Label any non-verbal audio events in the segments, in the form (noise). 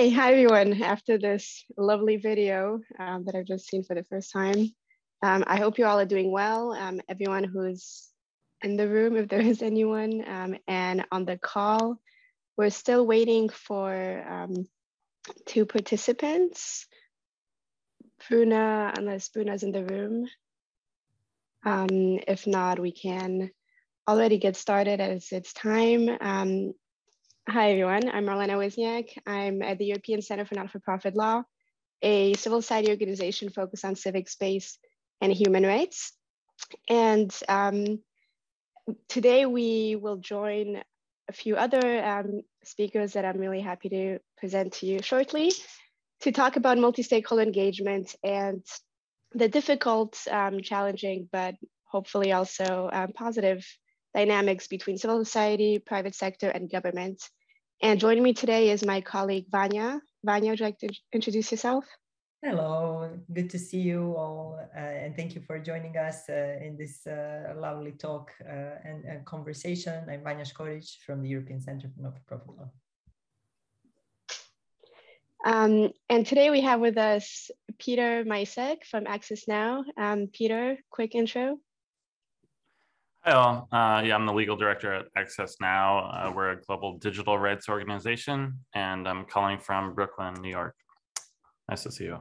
Okay, hi everyone. After this lovely video um, that I've just seen for the first time, um, I hope you all are doing well. Um, everyone who's in the room, if there is anyone, um, and on the call, we're still waiting for um, two participants. Bruna, unless Bruna's in the room. Um, if not, we can already get started as it's time. Um, hi, everyone. I'm Marlena Wisniak. I'm at the European Center for Not-for-Profit Law, a civil society organization focused on civic space and human rights. And um, today we will join a few other um, speakers that I'm really happy to present to you shortly to talk about multi-stakeholder engagement and the difficult, um, challenging, but hopefully also um, positive dynamics between civil society, private sector, and government. And joining me today is my colleague Vanya. Vanya, would you like to introduce yourself? Hello, good to see you all, uh, and thank you for joining us uh, in this uh, lovely talk uh, and, and, conversation. I'm Vanya Škorić from the European Center for Not-for-Profit Law. Um, and today we have with us Peter Micek from Access Now. Um, Peter, quick intro. Hi all. Uh, yeah, I'm the legal director at Access Now. Uh, we're a global digital rights organization, and I'm calling from Brooklyn, New York. Nice to see you.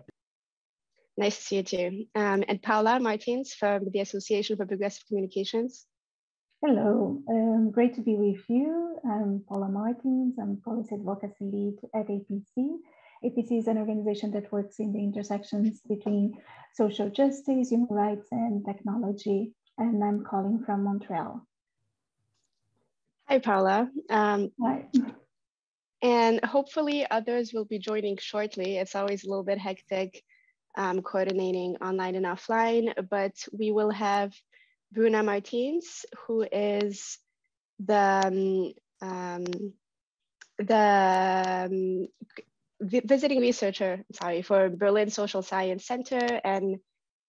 Nice to see you too. Um, and Paula Martins from the Association for Progressive Communications. Hello, um, great to be with you. I'm Paula Martins. I'm policy advocacy lead at APC. APC is an organization that works in the intersections between social justice, human rights, and technology. And I'm calling from Montreal. Hi, Paula. Um, Hi. And hopefully others will be joining shortly. It's always a little bit hectic um, coordinating online and offline, but we will have Bruna Martins, who is the um, um, the um, visiting researcher, sorry, for Berlin Social Science Center and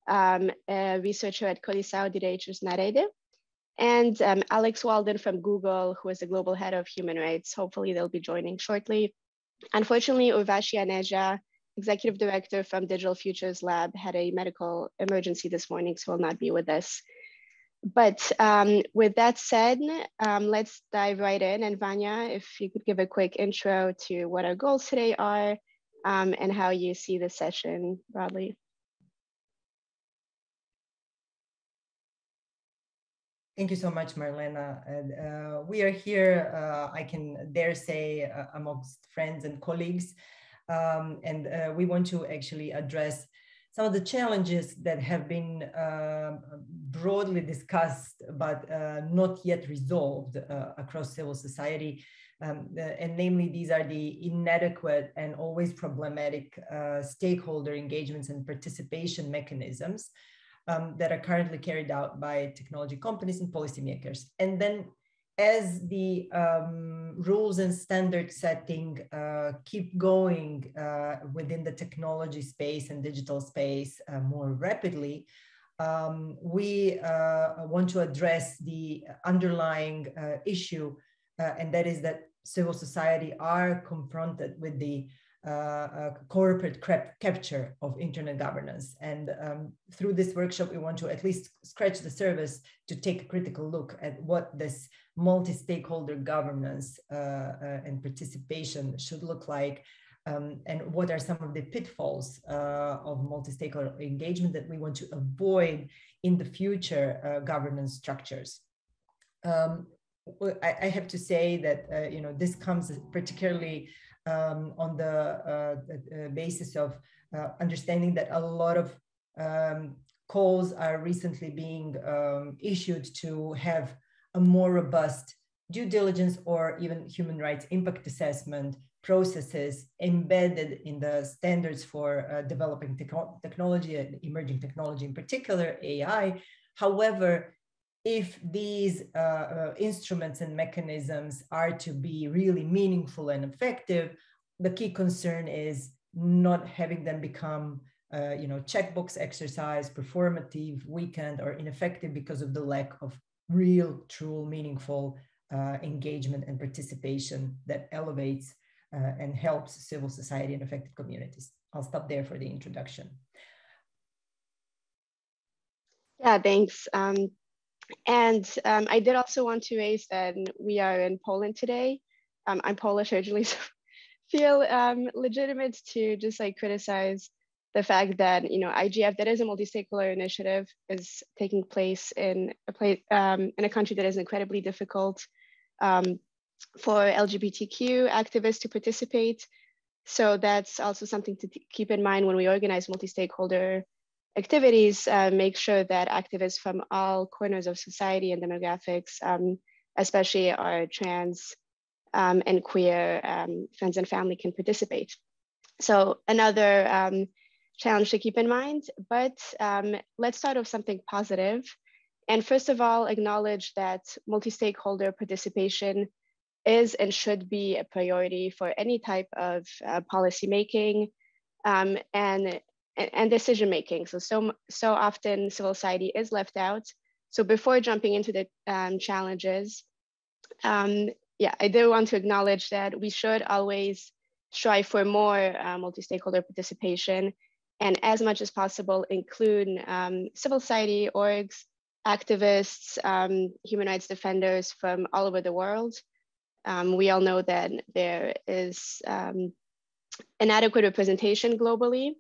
um, a researcher at Coalizão Direitos na Rede. And um, Alex Walden from Google, who is the global head of human rights. Hopefully they'll be joining shortly. Unfortunately, Urvashi Aneja, executive director from Digital Futures Lab, had a medical emergency this morning, so will not be with us. But um, with that said, um, let's dive right in. And Vanya, if you could give a quick intro to what our goals today are um, and how you see the session broadly. Thank you so much, Marlena. Uh, we are here, uh, I can dare say, uh, amongst friends and colleagues. Um, and uh, we want to actually address some of the challenges that have been uh, broadly discussed but uh, not yet resolved uh, across civil society. Um, and namely, these are the inadequate and always problematic stakeholder engagements and participation mechanisms um, that are currently carried out by technology companies and policymakers. And then as the um, rules and standard setting uh, keep going uh, within the technology space and digital space uh, more rapidly, um, we uh, want to address the underlying uh, issue, uh, and that is that civil society are confronted with the corporate capture of internet governance. And um, through this workshop, we want to at least scratch the surface to take a critical look at what this multi-stakeholder governance uh, uh, and participation should look like um, and what are some of the pitfalls uh, of multi-stakeholder engagement that we want to avoid in the future governance structures. Um, I, I, have to say that uh, you know this comes particularly um, on the, uh, basis of uh, understanding that a lot of um, calls are recently being um, issued to have a more robust due diligence or even human rights impact assessment processes embedded in the standards for uh, developing te technology emerging technology, in particular AI. However, if these uh, uh, instruments and mechanisms are to be really meaningful and effective, the key concern is not having them become uh, you know, checkbox exercise, performative, weakened, or ineffective because of the lack of real, true, meaningful uh, engagement and participation that elevates uh, and helps civil society and affected communities. I'll stop there for the introduction. Yeah, thanks. Um, and um, I did also want to raise that we are in Poland today. Um, I'm Polish originally, so (laughs) feel um, legitimate to just like criticize the fact that you know IGF, that is a multi-stakeholder initiative, is taking place in a place um, in a country that is incredibly difficult um, for LGBTQ activists to participate. So that's also something to keep in mind when we organize multi-stakeholder activities. Uh, make sure that activists from all corners of society and demographics, um, especially our trans um, and queer um, friends and family, can participate. So another um, challenge to keep in mind, but um, let's start with something positive. And first of all, acknowledge that multi-stakeholder participation is and should be a priority for any type of uh, policy making um, and, and decision making. So, so, so often civil society is left out. So before jumping into the um, challenges, um, yeah, I do want to acknowledge that we should always strive for more uh, multi-stakeholder participation and as much as possible include um, civil society orgs, activists, um, human rights defenders from all over the world. Um, we all know that there is um, inadequate representation globally.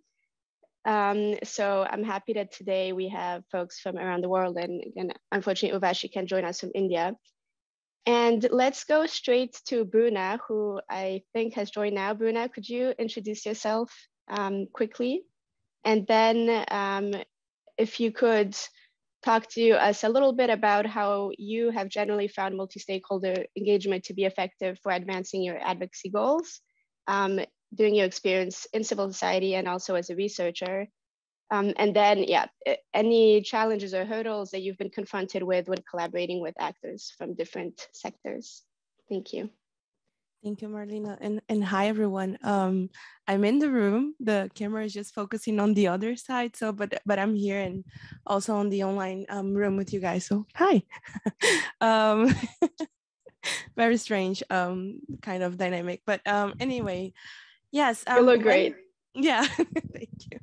Um, so I'm happy that today we have folks from around the world and, and unfortunately Urvashi can join us from India. And let's go straight to Bruna, who I think has joined now. Bruna, could you introduce yourself um, quickly? And then um, if you could talk to us a little bit about how you have generally found multi-stakeholder engagement to be effective for advancing your advocacy goals um, during your experience in civil society and also as a researcher. Um, and then, yeah, any challenges or hurdles that you've been confronted with when collaborating with actors from different sectors. Thank you. Thank you, Marlena. And, and hi, everyone. Um, I'm in the room. The camera is just focusing on the other side. So, but but I'm here and also on the online um, room with you guys. So, hi. (laughs) um, (laughs) very strange um, kind of dynamic. But um, anyway, yes. Um, you look great. When, yeah, (laughs) thank you.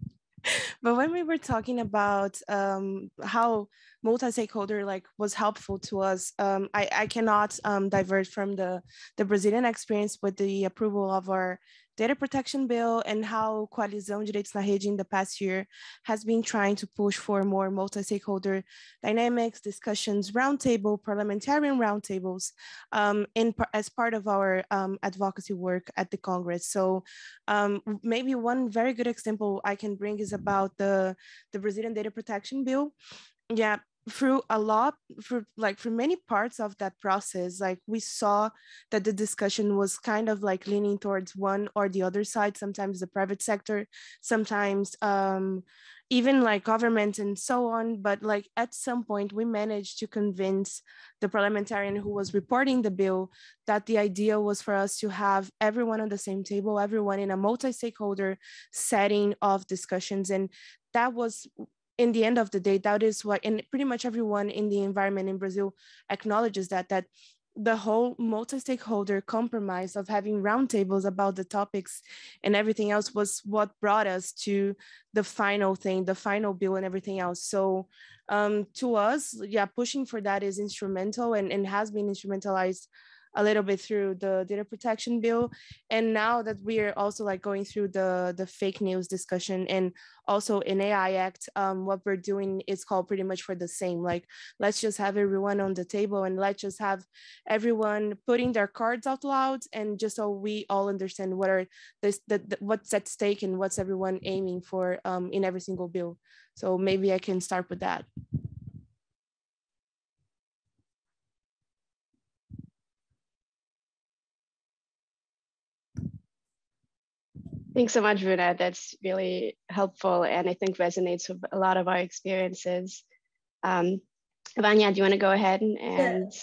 but when we were talking about um, how multi-stakeholder like was helpful to us, um, I, I cannot um, divert from the, the Brazilian experience with the approval of our data protection bill and how Coalizão Direitos na Rede in the past year has been trying to push for more multi-stakeholder dynamics, discussions, roundtable, parliamentarian roundtables um, in, as part of our um, advocacy work at the Congress. So um, maybe one very good example I can bring is about the, the Brazilian data protection bill. Yeah, through a lot for like for many parts of that process like we saw that the discussion was kind of like leaning towards one or the other side sometimes the private sector sometimes um, even like government and so on. But like at some point we managed to convince the parliamentarian who was reporting the bill that the idea was for us to have everyone on the same table everyone in a multi-stakeholder setting of discussions. And that was in the end of the day, that is what, and pretty much everyone in the environment in Brazil acknowledges that, that the whole multi-stakeholder compromise of having roundtables about the topics and everything else was what brought us to the final thing, the final bill and everything else. So um, to us, yeah, pushing for that is instrumental and, and has been instrumentalized a little bit through the data protection bill. And now that we are also like going through the the fake news discussion and also in ai act um, what we're doing is called pretty much for the same. Like let's just have everyone on the table and let's just have everyone putting their cards out loud and just so we all understand what are this the, the, what's at stake and what's everyone aiming for um, in every single bill. So maybe i can start with that Thanks so much, Bruna. That's really helpful and I think resonates with a lot of our experiences. Um, Vanya, do you want to go ahead and, and... Yeah.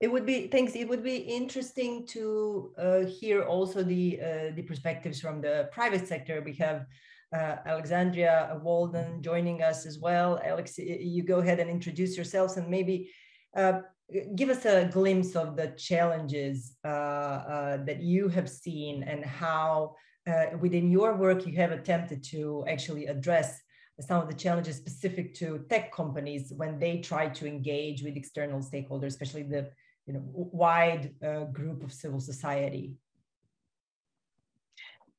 It would be thanks. It would be interesting to uh, hear also the uh, the perspectives from the private sector. We have uh, Alexandria Walden joining us as well. Alex, you go ahead and introduce yourselves and maybe uh, give us a glimpse of the challenges uh, uh, that you have seen and how within your work you have attempted to actually address some of the challenges specific to tech companies when they try to engage with external stakeholders, especially the you know, wide uh, group of civil society.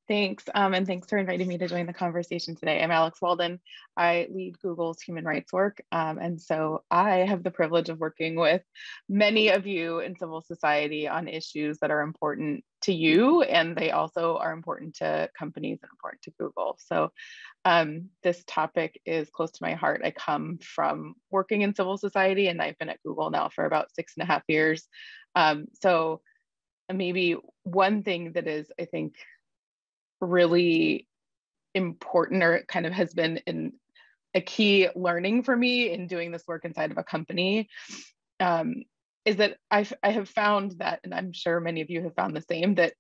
Thanks, um, and thanks for inviting me to join the conversation today. I'm Alex Walden. I lead Google's human rights work, um, and so I have the privilege of working with many of you in civil society on issues that are important to you, and they also are important to companies and important to Google. So um, this topic is close to my heart. I come from working in civil society, and I've been at Google now for about six and a half years. Um, so maybe one thing that is, I think, really important or kind of has been in a key learning for me in doing this work inside of a company um, is that I've, I have found that, and I'm sure many of you have found the same, that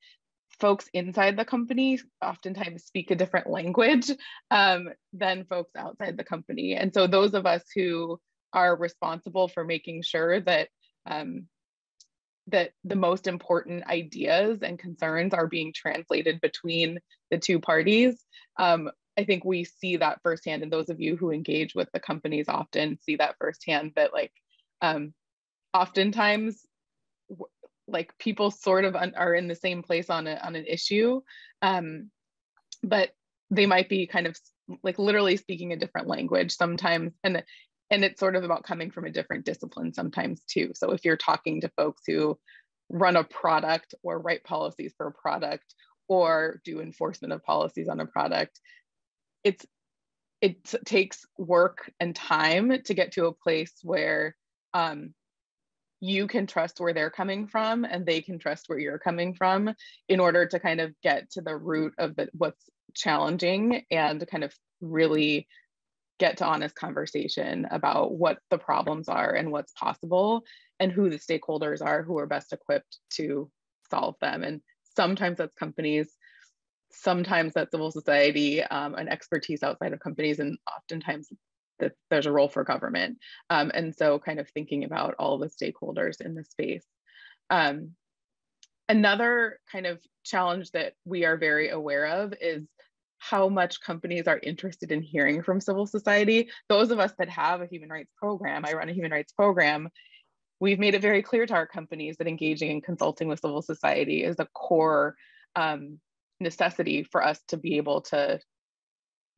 folks inside the company oftentimes speak a different language um, than folks outside the company. And so those of us who are responsible for making sure that um, that the most important ideas and concerns are being translated between the two parties. Um, I think we see that firsthand, and those of you who engage with the companies often see that firsthand. That like, um, oftentimes, like people sort of are in the same place on a, on an issue, um, but they might be kind of like literally speaking a different language sometimes, and and it's sort of about coming from a different discipline sometimes too. So if you're talking to folks who run a product or write policies for a product or do enforcement of policies on a product it's it takes work and time to get to a place where um, you can trust where they're coming from and they can trust where you're coming from in order to kind of get to the root of the, what's challenging and kind of really get to honest conversation about what the problems are and what's possible and who the stakeholders are who are best equipped to solve them. And sometimes that's companies, sometimes that's civil society, um, and expertise outside of companies, and oftentimes that there's a role for government. Um, and so kind of thinking about all the stakeholders in the space. Um, another kind of challenge that we are very aware of is how much companies are interested in hearing from civil society. Those of us that have a human rights program, I run a human rights program, we've made it very clear to our companies that engaging and consulting with civil society is a core um, necessity for us to be able to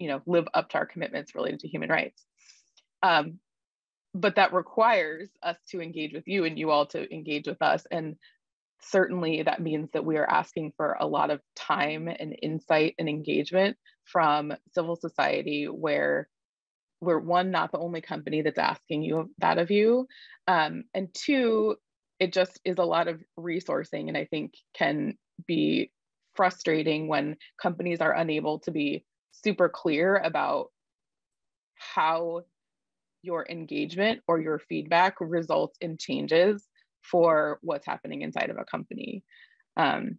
you know, live up to our commitments related to human rights. Um, but that requires us to engage with you and you all to engage with us. And certainly that means that we are asking for a lot of time and insight and engagement from civil society where we're one not the only company that's asking you that of you um, and two it just is a lot of resourcing and i think can be frustrating when companies are unable to be super clear about how your engagement or your feedback results in changes for what's happening inside of a company. Um,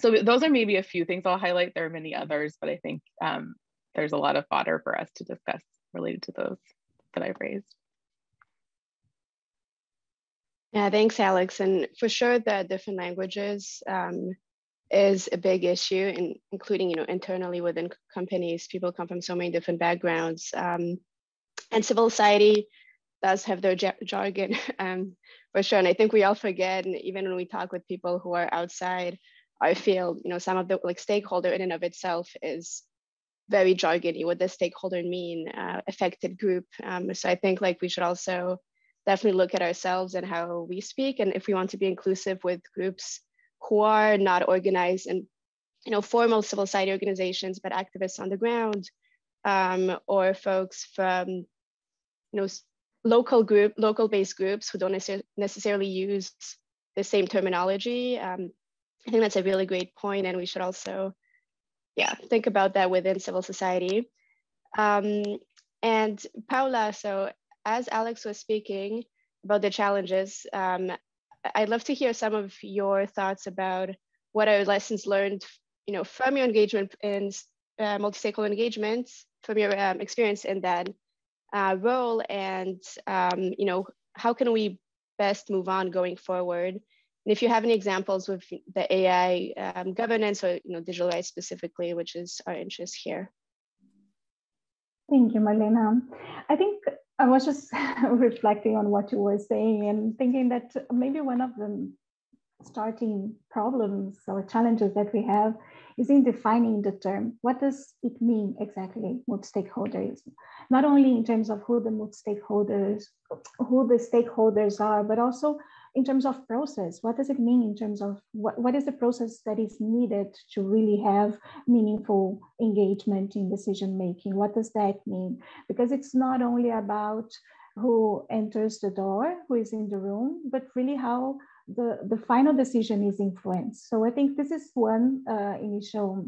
so those are maybe a few things I'll highlight. There are many others, but I think um, there's a lot of fodder for us to discuss related to those that I've raised. Yeah, thanks, Alex. And for sure, the different languages um, is a big issue, in, including you know internally within companies. People come from so many different backgrounds, um, and civil society does have their jargon (laughs) um, for sure. And I think we all forget, and even when we talk with people who are outside our field, you know, some of the like stakeholder in and of itself is very jargony. What does stakeholder mean? Uh, affected group. Um, so I think like we should also definitely look at ourselves and how we speak, and if we want to be inclusive with groups who are not organized in, you know, formal civil society organizations, but activists on the ground, um, or folks from, you know, local group, local based groups who don't necessar necessarily use the same terminology. Um, I think that's a really great point, and we should also, yeah, think about that within civil society. Um, and Paula, so as Alex was speaking about the challenges, um, I'd love to hear some of your thoughts about what are lessons learned, you know, from your engagement in uh, multi-stakeholder engagement, from your um, experience in that uh, role, and um, you know, how can we best move on going forward? And if you have any examples with the AI um, governance or you know digital rights specifically, which is our interest here. Thank you, Marlena. I think I was just (laughs) reflecting on what you were saying and thinking that maybe one of the starting problems or challenges that we have is in defining the term. What does it mean exactly, multi-stakeholders? Not only in terms of who the multi-stakeholders, who the stakeholders are, but also in terms of process. What does it mean in terms of what, what is the process that is needed to really have meaningful engagement in decision making? What does that mean? Because it's not only about who enters the door, who is in the room, but really how the, the final decision is influenced. So I think this is one uh, initial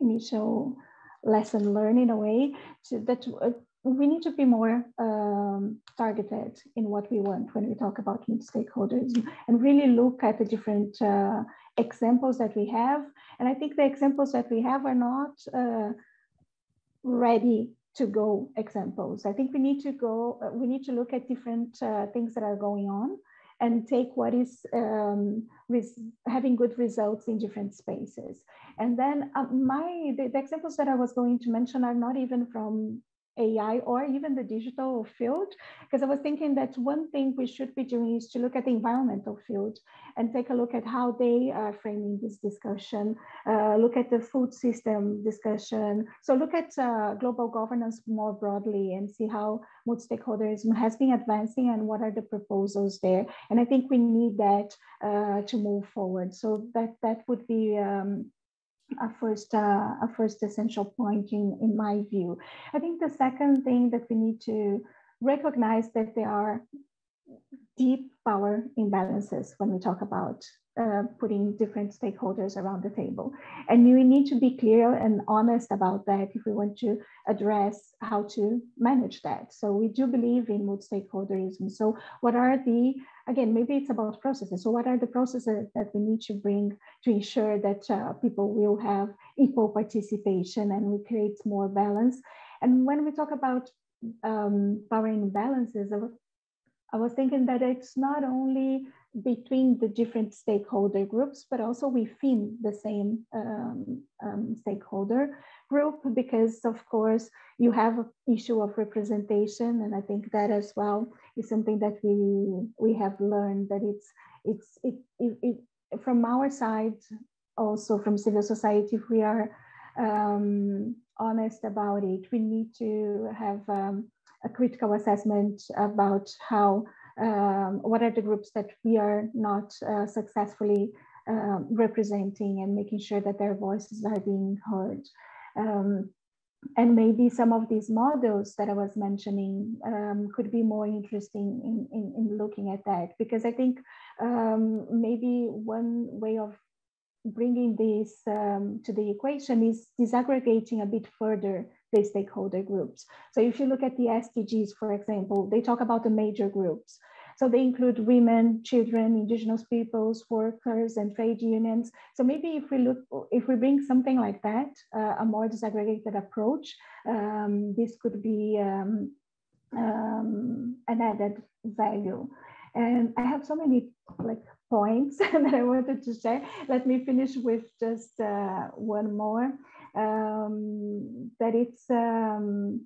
initial lesson learned in a way to, that uh, we need to be more um, targeted in what we want when we talk about stakeholders and really look at the different uh, examples that we have. And I think the examples that we have are not uh, ready to go examples. I think we need to go, uh, we need to look at different uh, things that are going on and take what is um, having good results in different spaces. And then uh, my the, the, examples that I was going to mention are not even from AI or even the digital field, because I was thinking that one thing we should be doing is to look at the environmental field and take a look at how they are framing this discussion, uh, look at the food system discussion. So look at uh, global governance more broadly and see how multi-stakeholderism has been advancing and what are the proposals there. And I think we need that uh, to move forward. So that, that would be um, a first uh, a first essential point in in my view. I think the second thing that we need to recognize that there are deep power imbalances when we talk about uh, putting different stakeholders around the table. And we need to be clear and honest about that if we want to address how to manage that. So we do believe in multi-stakeholderism. So what are the, again, maybe it's about processes. So what are the processes that we need to bring to ensure that uh, people will have equal participation and we create more balance? And when we talk about um, power imbalances, I was thinking that it's not only between the different stakeholder groups, but also within the same um, um, stakeholder group, because of course you have an issue of representation, and I think that as well is something that we we have learned that it's it's it, it, it from our side, also from civil society, if we are um, honest about it, we need to have um, a critical assessment about how um, what are the groups that we are not uh, successfully um, representing and making sure that their voices are being heard. Um, and maybe some of these models that I was mentioning um, could be more interesting in, in, in, looking at that, because I think um, maybe one way of bringing this um, to the equation is disaggregating a bit further the stakeholder groups. So if you look at the SDGs, for example, they talk about the major groups. So they include women, children, indigenous peoples, workers, and trade unions. So maybe if we look, if we bring something like that, uh, a more disaggregated approach, um, this could be um, um, an added value. And I have so many like points (laughs) that I wanted to share. Let me finish with just uh, one more um, that it's um,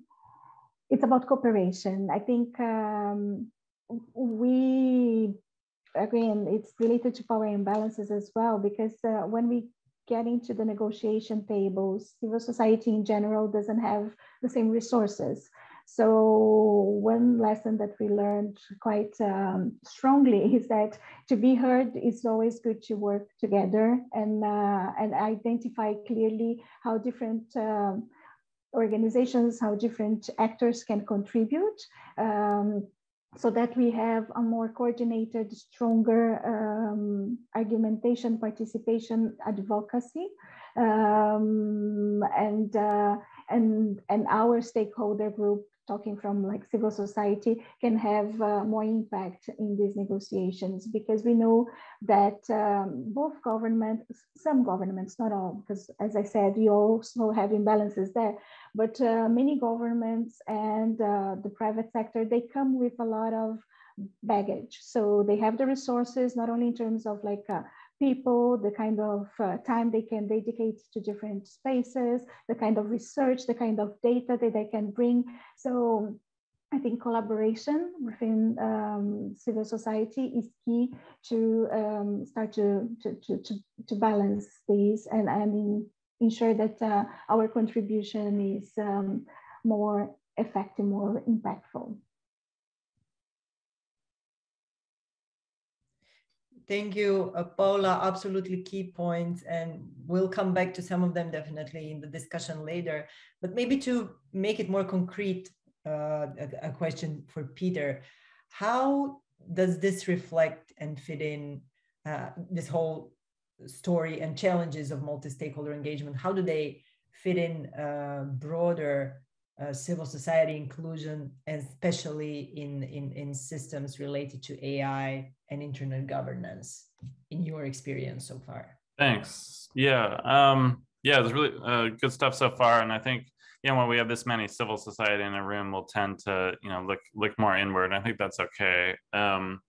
it's about cooperation. I think um, we again it's related to power imbalances as well because uh, when we get into the negotiation tables, civil society in general doesn't have the same resources. So one lesson that we learned quite um, strongly (laughs) is that to be heard, it's always good to work together and, uh, and identify clearly how different um, organizations, how different actors can contribute. Um, so that we have a more coordinated, stronger um, argumentation, participation, advocacy. Um, and uh, and and our stakeholder group talking from like civil society can have uh, more impact in these negotiations because we know that um, both governments, some governments not all because as i said you also have imbalances there but uh, many governments and uh, the private sector they come with a lot of baggage. So they have the resources not only in terms of like uh, people, the kind of uh, time they can dedicate to different spaces, the kind of research, the kind of data that they can bring. So I think collaboration within um, civil society is key to um, start to, to, to, to, balance these and, and ensure that uh, our contribution is um, more effective, more impactful. Thank you, uh, Paula. Absolutely key points, and we'll come back to some of them definitely in the discussion later. But maybe to make it more concrete, uh, a, a, question for Peter: How does this reflect and fit in uh, this whole story and challenges of multi-stakeholder engagement? How do they fit in uh, broader uh, civil society inclusion, and especially in, in, in systems related to AI and internet governance, in your experience so far? Thanks. Yeah, um, yeah, it's really uh, good stuff so far, and I think you know when we have this many civil society in a room, we'll tend to you know look look more inward. I think that's okay. Um,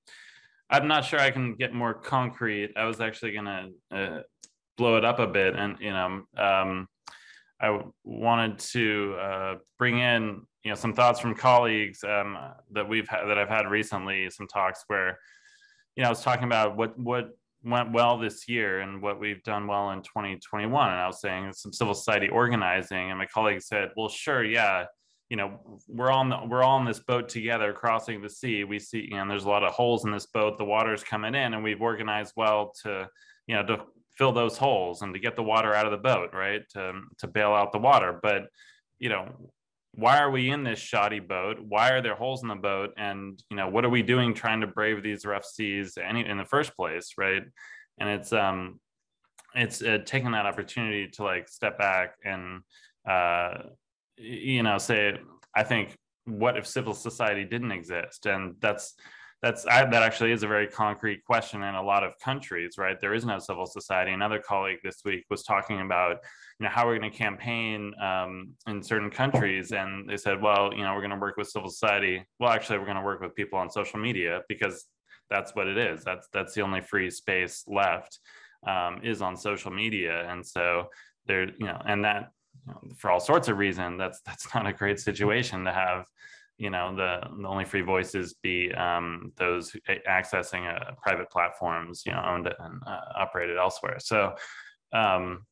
I'm not sure I can get more concrete. I was actually gonna uh, blow it up a bit, and you know. Um, I wanted to uh, bring in you know some thoughts from colleagues um, that we've that I've had recently. Some talks where you know I was talking about what what went well this year and what we've done well in 2021, and I was saying some civil society organizing, and my colleague said, "Well, sure, yeah." You know, we're on the, we're all on this boat together, crossing the sea. We see, you know, there's a lot of holes in this boat. The water's coming in, and we've organized well to, you know, to fill those holes and to get the water out of the boat, right? To, to bail out the water. But, you know, why are we in this shoddy boat? Why are there holes in the boat? And, you know, what are we doing trying to brave these rough seas any, in the first place, right? And it's, um, it's uh, taking that opportunity to like step back and, uh, you know, say, I think, what if civil society didn't exist? And that's, that's I, that actually is a very concrete question in a lot of countries, right? There is no civil society. Another colleague this week was talking about, you know, how we're going to campaign um, in certain countries, and they said, well, you know, we're going to work with civil society. Well, actually, we're going to work with people on social media because that's what it is. That's that's the only free space left um, is on social media, and so there, you know, and that you know, for all sorts of reasons, that's that's not a great situation to have you know the, the only free voices be um, those accessing uh, private platforms you know owned and uh, operated elsewhere. So um,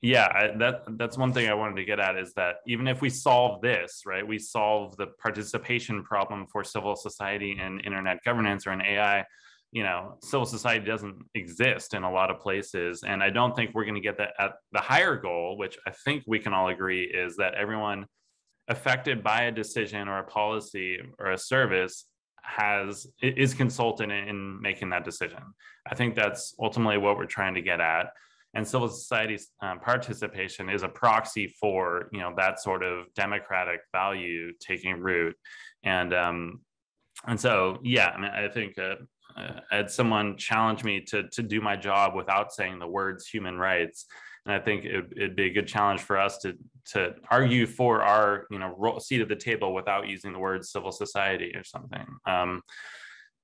yeah I, that that's one thing i wanted to get at is that even if we solve this right we solve the participation problem for civil society in internet governance or in ai you know civil society doesn't exist in a lot of places. And i don't think we're going to get that at the higher goal which i think we can all agree is that everyone affected by a decision or a policy or a service has is consulted in making that decision. I think that's ultimately what we're trying to get at. And civil society um, participation is a proxy for you know that sort of democratic value taking root. And um, and so yeah, I mean I think uh, uh, had someone challenge me to to do my job without saying the words human rights and I think it, would be a good challenge for us to to argue for our you know seat at the table without using the word civil society or something. Um,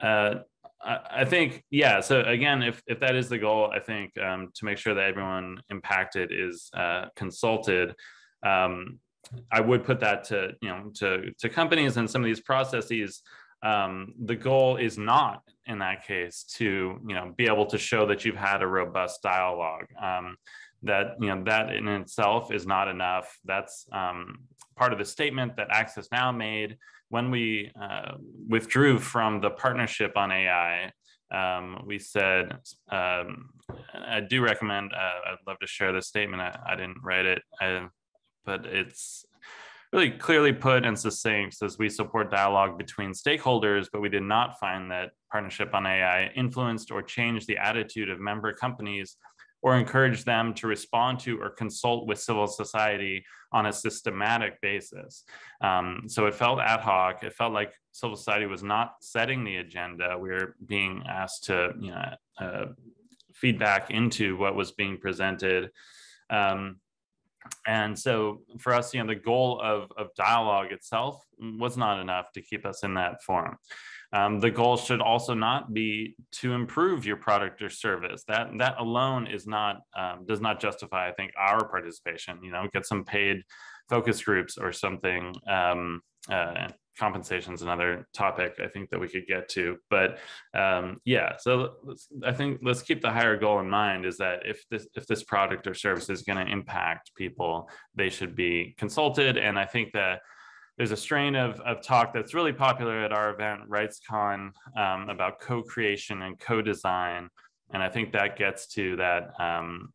uh, I, think yeah. So again, if if that is the goal, I think um, to make sure that everyone impacted is uh, consulted. Um, I would put that to you know to to companies and some of these processes. Um, the goal is not in that case to you know be able to show that you've had a robust dialogue. Um, that you know that in itself is not enough. That's um, part of the statement that Access Now made when we uh, withdrew from the partnership on AI. Um, we said, um, I do recommend, uh, I'd love to share this statement. I, I didn't write it, I, but it's really clearly put and succinct says we support dialogue between stakeholders, but we did not find that partnership on AI influenced or changed the attitude of member companies or encourage them to respond to or consult with civil society on a systematic basis. Um, so it felt ad hoc. It felt like civil society was not setting the agenda. We were being asked to, you know, uh, feedback into what was being presented. Um, and so for us, you know, the goal of, of dialogue itself was not enough to keep us in that forum. Um, the goal should also not be to improve your product or service. That that alone is not um, does not justify, I think, our participation. You know, get some paid focus groups or something. Um, uh, compensation is another topic I think that we could get to. But um, yeah, so I think let's keep the higher goal in mind is that if this if this product or service is going to impact people, they should be consulted. And I think that there's a strain of, of talk that's really popular at our event, RightsCon, um, about co-creation and co-design. And I think that gets to that, um,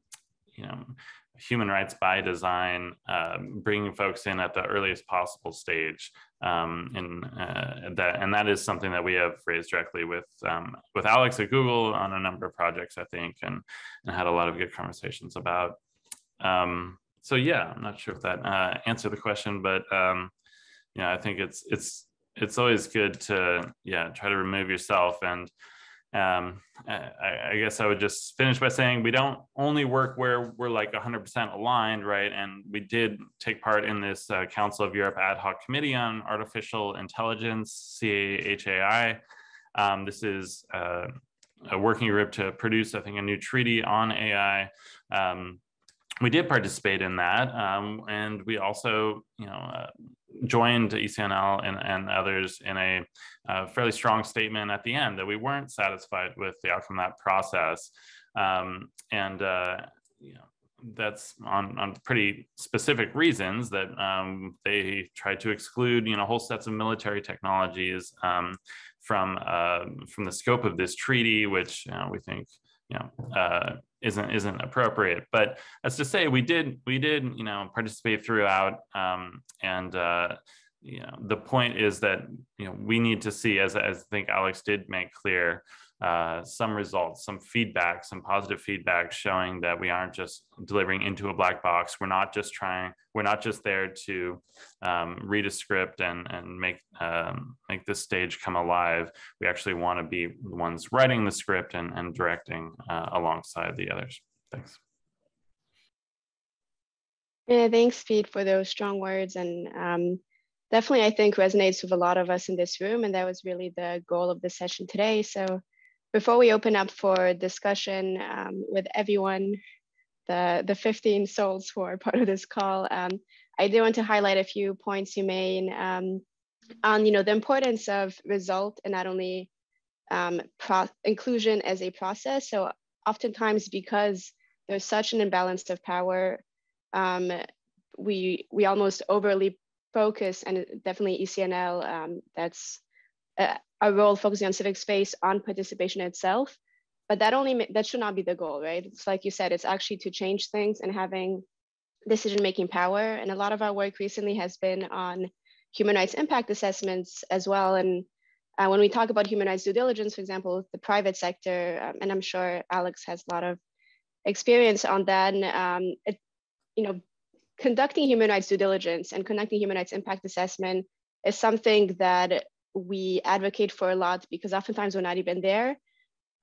you know, human rights by design, uh, bringing folks in at the earliest possible stage. Um, and uh, that and that is something that we have raised directly with um, with Alex at Google on a number of projects, I think, and and had a lot of good conversations about. Um, so yeah, I'm not sure if that uh, answered the question, but um, yeah, I think it's it's it's always good to yeah try to remove yourself and um, I, I, guess I would just finish by saying we don't only work where we're like 100% aligned, right? And we did take part in this uh, Council of Europe ad hoc committee on artificial intelligence, CAHAI. Um, this is uh, a working group to produce, I think, a new treaty on AI. Um, we did participate in that, um, and we also, you know, uh, joined ECNL and, and others in a, a, fairly strong statement at the end that we weren't satisfied with the outcome of that process, um, and uh, you know, that's on, on pretty specific reasons that um, they tried to exclude, you know, whole sets of military technologies um, from uh, from the scope of this treaty, which you know, we think you know uh, isn't isn't appropriate. But as to say, we did we did you know participate throughout, um, and uh, you know the point is that you know we need to see, as as I think Alex did make clear, uh, some results, some feedback, some positive feedback showing that we aren't just delivering into a black box. We're not just trying, we're not just there to um, read a script and, and make, um, make this stage come alive. We actually want to be the ones writing the script and, and directing uh, alongside the others. Thanks. Yeah, thanks, Pete, for those strong words. And um, definitely, I think resonates with a lot of us in this room. And that was really the goal of the session today. So before we open up for discussion um, with everyone, the, the 15 souls who are part of this call, um, I do want to highlight a few points you made um, on you know, the importance of result and not only um, inclusion as a process. So oftentimes because there's such an imbalance of power, um, we, we almost overly focus and definitely ECNL, um, that's uh, a role focusing on civic space on participation itself but that only that should not be the goal right? It's like you said it's actually to change things and having decision making power. And a lot of our work recently has been on human rights impact assessments as well. And uh, when we talk about human rights due diligence for example the private sector um, and i'm sure alex has a lot of experience on that. And, um, it, you know conducting human rights due diligence and conducting human rights impact assessment is something that we advocate for a lot because oftentimes we're not even there.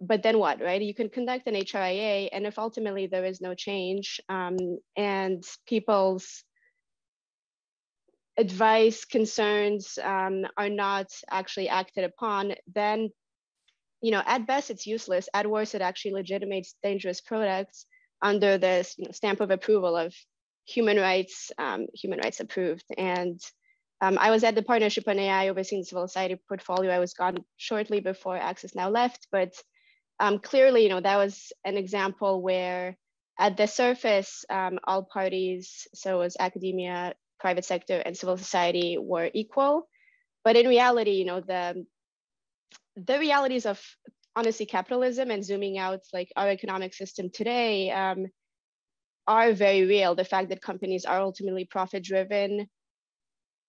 But then what, right? You can conduct an HRIA, and if ultimately there is no change um, and people's advice, concerns um, are not actually acted upon, then, you know, at best it's useless. At worst, it actually legitimates dangerous products under the you know, stamp of approval of human rights, um, human rights approved. And um, I was at the Partnership on AI overseeing the civil society portfolio. I was gone shortly before Access Now left, but um, clearly, you know, that was an example where at the surface, um, all parties, so as academia, private sector, and civil society were equal. But in reality, you know, the, the realities of honestly capitalism and zooming out like our economic system today um, are very real. The fact that companies are ultimately profit driven,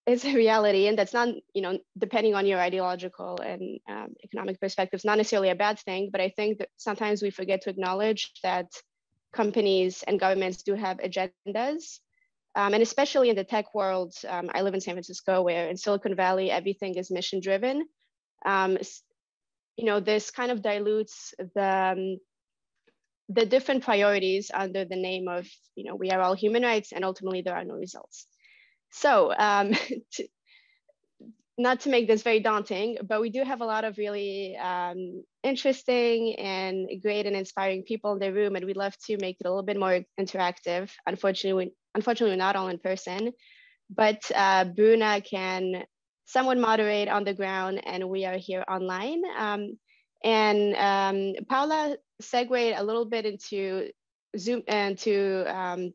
is a reality and that's not you know depending on your ideological and um, economic perspectives not necessarily a bad thing but i think that sometimes we forget to acknowledge that companies and governments do have agendas. Um, and especially in the tech world, um, I live in San Francisco, where in Silicon Valley, everything is mission driven. Um, you know, this kind of dilutes the, um, the different priorities under the name of, you know, we are all human rights and ultimately there are no results. So um, (laughs) to, not to make this very daunting, but we do have a lot of really um, interesting and great and inspiring people in the room, and we'd love to make it a little bit more interactive. Unfortunately, unfortunately, we're not all in person, but uh, Bruna can someone moderate on the ground, and we are here online. Um, and um, Paula segued a little bit into Zoom and to um,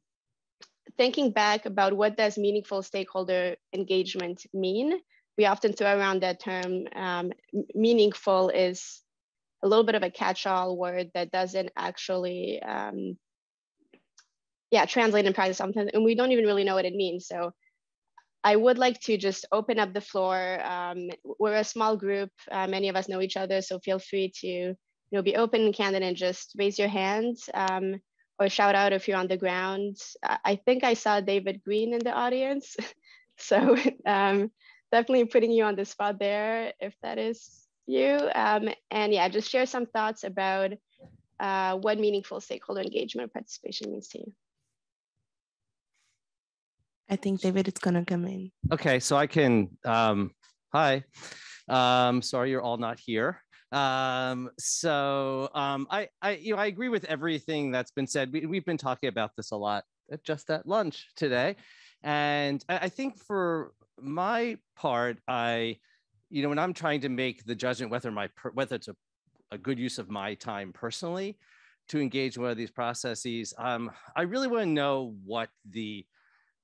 thinking back about what does meaningful stakeholder engagement mean we often throw around that term. Um, meaningful is a little bit of a catch-all word that doesn't actually, um, yeah, translate in practice sometimes, and we don't even really know what it means. So I would like to just open up the floor. Um, we're a small group. Uh, many of us know each other, so feel free to you know, be open and candid and just raise your hand um, or shout out if you're on the ground. I think I saw David Greene in the audience. (laughs) so um, definitely putting you on the spot there if that is you. Um, and yeah, just share some thoughts about uh, what meaningful stakeholder engagement or participation means to you. I think David is gonna come in. Okay, so I can, um, hi. Um, sorry you're all not here. Um, so um, I, I, you know, I agree with everything that's been said. We, we've been talking about this a lot at just at lunch today. And I think for my part, I, you know, when I'm trying to make the judgment whether my whether it's a, a good use of my time personally to engage in one of these processes, um, I really want to know what the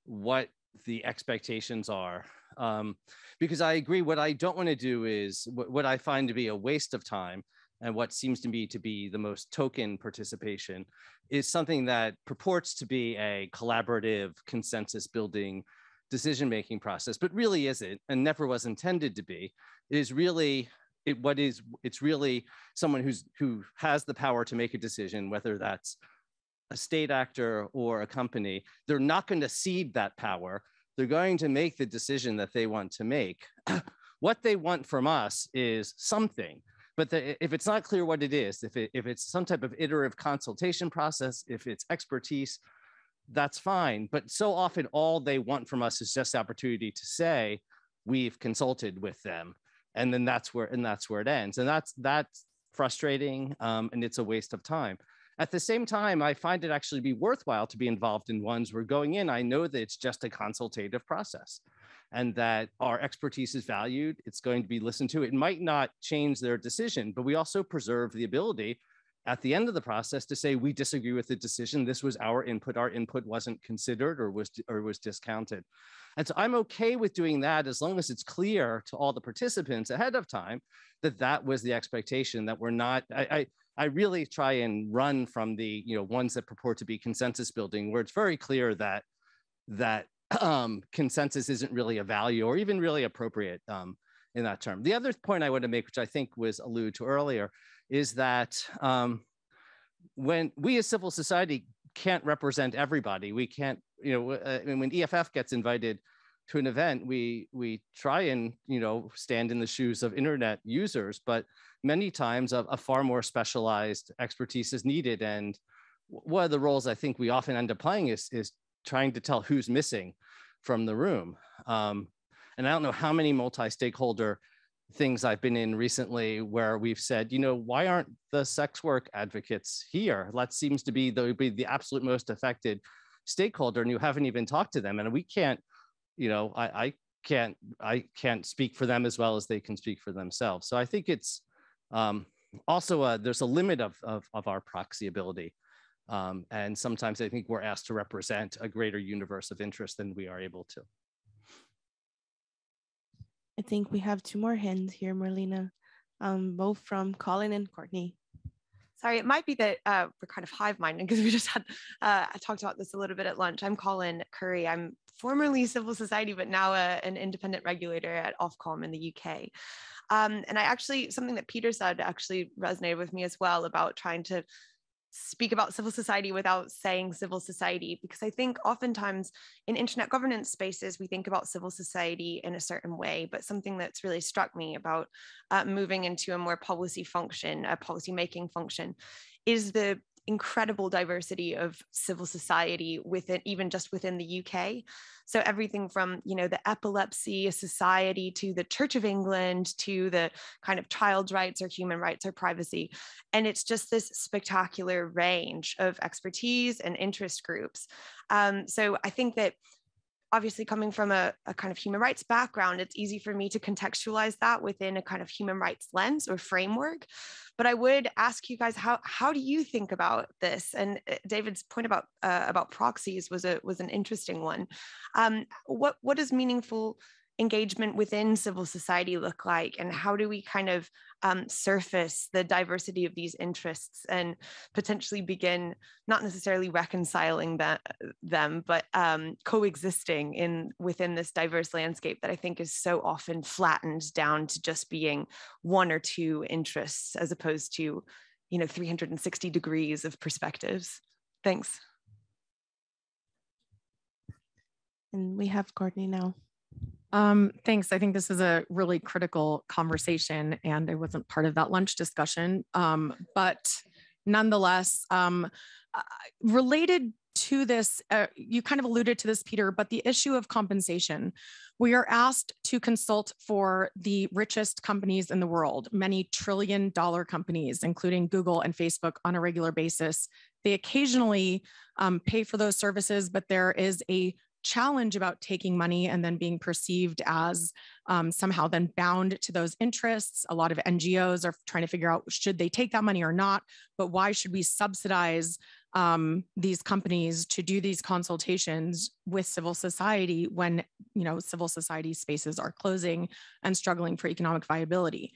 what the expectations are. Um, because I agree, what I don't want to do is what, what I find to be a waste of time and what seems to me to be the most token participation is something that purports to be a collaborative consensus building decision making process, but really isn't and never was intended to be. It is really it, what is it's really someone who's who has the power to make a decision, whether that's a state actor or a company. They're not going to cede that power. They're going to make the decision that they want to make. (clears throat) what they want from us is something. But the, if it's not clear what it is, if, it, if it's some type of iterative consultation process, if it's expertise, that's fine. But so often, all they want from us is just opportunity to say, we've consulted with them. And then that's where, and that's where it ends. And that's, that's frustrating um, and it's a waste of time. At the same time, I find it actually be worthwhile to be involved in ones where going in, I know that it's just a consultative process and that our expertise is valued. It's going to be listened to. It might not change their decision, but we also preserve the ability at the end of the process to say we disagree with the decision this was our input our input wasn't considered or was or was discounted and so i'm okay with doing that as long as it's clear to all the participants ahead of time that that was the expectation that we're not i i, I really try and run from the you know ones that purport to be consensus building where it's very clear that that (clears throat) um, consensus isn't really a value or even really appropriate um, in that term. The other point I want to make, which I think was alluded to earlier, is that um, when we as civil society can't represent everybody, we can't, you know, uh, when EFF gets invited to an event, we we try and you know stand in the shoes of internet users, but many times a, a far more specialized expertise is needed. And one of the roles I think we often end up playing is is trying to tell who's missing from the room. Um, and I don't know how many multi-stakeholder things I've been in recently where we've said, you know, why aren't the sex work advocates here? That seems to be the, be the absolute most affected stakeholder, and you haven't even talked to them. And we can't, you know, I, I can't I can't speak for them as well as they can speak for themselves. So I think it's um, also a, there's a limit of, of, of our proxy ability. Um, and sometimes I think we're asked to represent a greater universe of interest than we are able to. I think we have two more hands here, Marlena, um, both from Colin and Courtney. Sorry, it might be that uh, we're kind of hive minded because we just had, uh, I talked about this a little bit at lunch. I'm Colin Curry. I'm formerly civil society, but now a, uh, an independent regulator at Ofcom in the UK. Um, and I actually, something that Peter said actually resonated with me as well about trying to speak about civil society without saying civil society because I think oftentimes in internet governance spaces, we think about civil society in a certain way. But something that's really struck me about uh, moving into a more policy function, a policy making function, is the incredible diversity of civil society within even just within the UK. So everything from you know the Epilepsy Society to the Church of England to the kind of child rights or human rights or privacy, and it's just this spectacular range of expertise and interest groups. Um, so I think that obviously coming from a, a, kind of human rights background, it's easy for me to contextualize that within a kind of human rights lens or framework. But I would ask you guys, how, how do you think about this? And uh, David's point about uh, about proxies was a was an interesting one. Um, what what does meaningful engagement within civil society look like? And how do we kind of um, surface the diversity of these interests and potentially begin not necessarily reconciling that, them but um, coexisting in within this diverse landscape that i think is so often flattened down to just being one or two interests as opposed to you know 360 degrees of perspectives? Thanks. And we have courtney now um, thanks. I think this is a really critical conversation, and I wasn't part of that lunch discussion. Um, but nonetheless, um, related to this, uh, you kind of alluded to this, Peter, but the issue of compensation. We are asked to consult for the richest companies in the world, many trillion dollar companies, including Google and Facebook, on a regular basis. They occasionally um, pay for those services, but there is a challenge about taking money and then being perceived as um, somehow then bound to those interests. A lot of NGOs are trying to figure out should they take that money or not, but why should we subsidize um, these companies to do these consultations with civil society when you know civil society spaces are closing and struggling for economic viability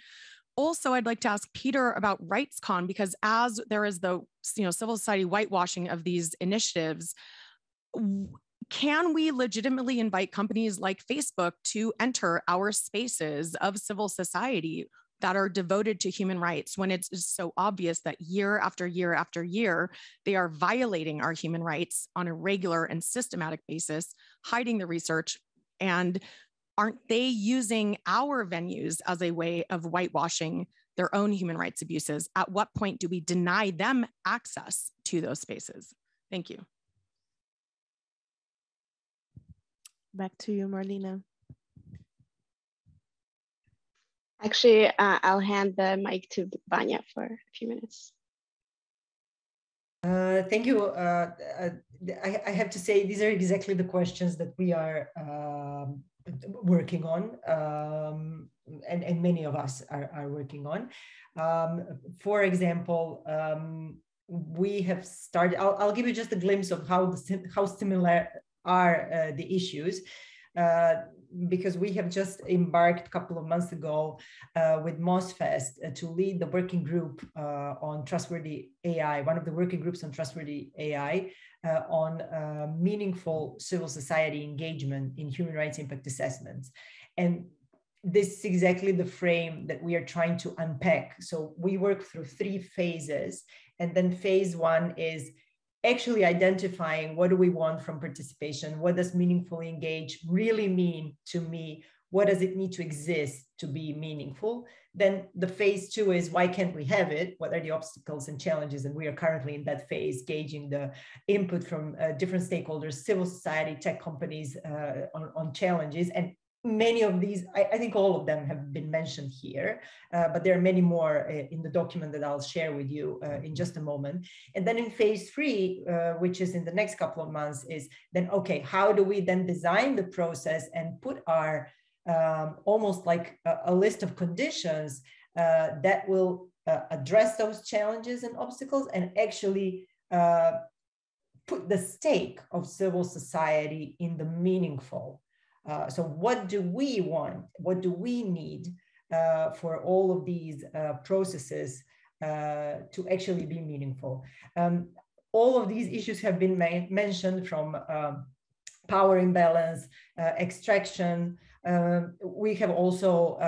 also i'd like to ask peter about rightscon because as there is the you know civil society whitewashing of these initiatives can we legitimately invite companies like Facebook to enter our spaces of civil society that are devoted to human rights when it's so obvious that year after year after year, they are violating our human rights on a regular and systematic basis, hiding the research, and aren't they using our venues as a way of whitewashing their own human rights abuses? At what point do we deny them access to those spaces? Thank you. Back to you, Marlena. Actually, uh, I'll hand the mic to Vanja for a few minutes. Uh, thank you. Uh, uh I, I, have to say, these are exactly the questions that we are um, working on, um, and, and many of us are, are working on. Um, for example, um, we have started, I'll, I'll, give you just a glimpse of how, the, how similar are uh, the issues. Uh, because we have just embarked a couple of months ago uh, with MozFest uh, to lead the working group uh, on trustworthy AI, one of the working groups on trustworthy AI, uh, on meaningful civil society engagement in human rights impact assessments. And this is exactly the frame that we are trying to unpack. So we work through three phases. And then phase one is actually identifying what do we want from participation? What does meaningfully engage really mean to me? What does it need to exist to be meaningful? Then the phase two is why can't we have it? What are the obstacles and challenges? And we are currently in that phase gauging the input from uh, different stakeholders civil society tech companies uh, on, on challenges. And many of these, I, I, think all of them have been mentioned here, uh, but there are many more uh, in the document that I'll share with you uh, in just a moment. And then in phase three, uh, which is in the next couple of months, is then, okay, how do we then design the process and put our um, almost like a, a, list of conditions uh, that will uh, address those challenges and obstacles and actually put the stake of civil society in the meaningful uh, so what do we want? What do we need uh, for all of these uh, processes uh, to actually be meaningful? Um, all of these issues have been mentioned from um, power imbalance, uh, extraction. Um, we have also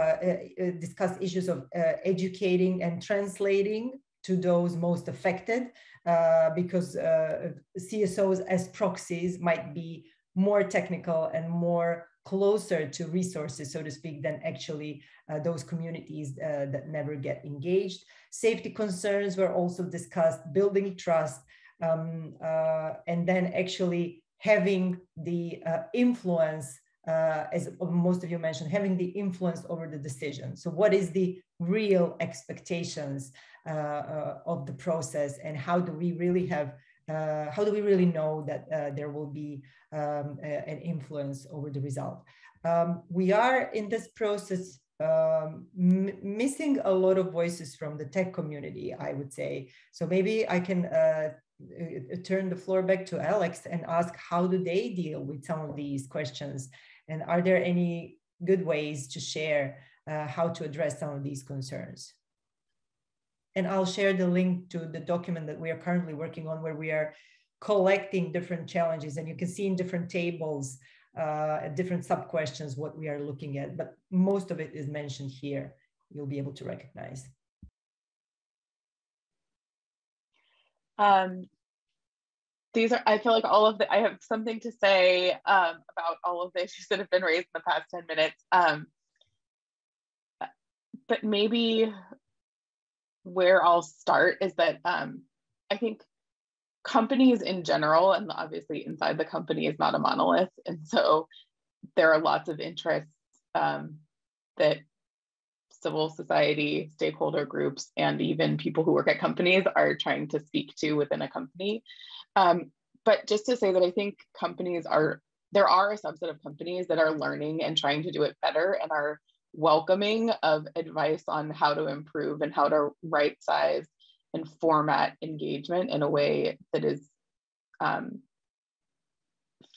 discussed issues of educating and translating to those most affected uh, because uh, CSOs as proxies might be more technical and more closer to resources, so to speak, than actually uh, those communities uh, that never get engaged. Safety concerns were also discussed, building trust, um, uh, and then actually having the uh, influence, uh, as most of you mentioned, having the influence over the decision. So what is the real expectations uh, of the process and how do we really have uh, how do we really know that uh, there will be um, a, an influence over the result? Um, we are in this process um, missing a lot of voices from the tech community, I would say. So maybe I can uh, uh, turn the floor back to Alex and ask how do they deal with some of these questions? And are there any good ways to share uh, how to address some of these concerns? And I'll share the link to the document that we are currently working on where we are collecting different challenges and you can see in different tables, uh, different sub questions what we are looking at, but most of it is mentioned here. You'll be able to recognize. Um, these are, I feel like all of the, I have something to say um, about all of the issues that have been raised in the past 10 minutes. Um, but maybe where I'll start is that um, I think companies in general, and obviously inside the company is not a monolith. And so there are lots of interests um, that civil society, stakeholder groups, and even people who work at companies are trying to speak to within a company. Um, but just to say that I think companies are, there are a subset of companies that are learning and trying to do it better and are welcoming of advice on how to improve and how to right size and format engagement in a way that is um,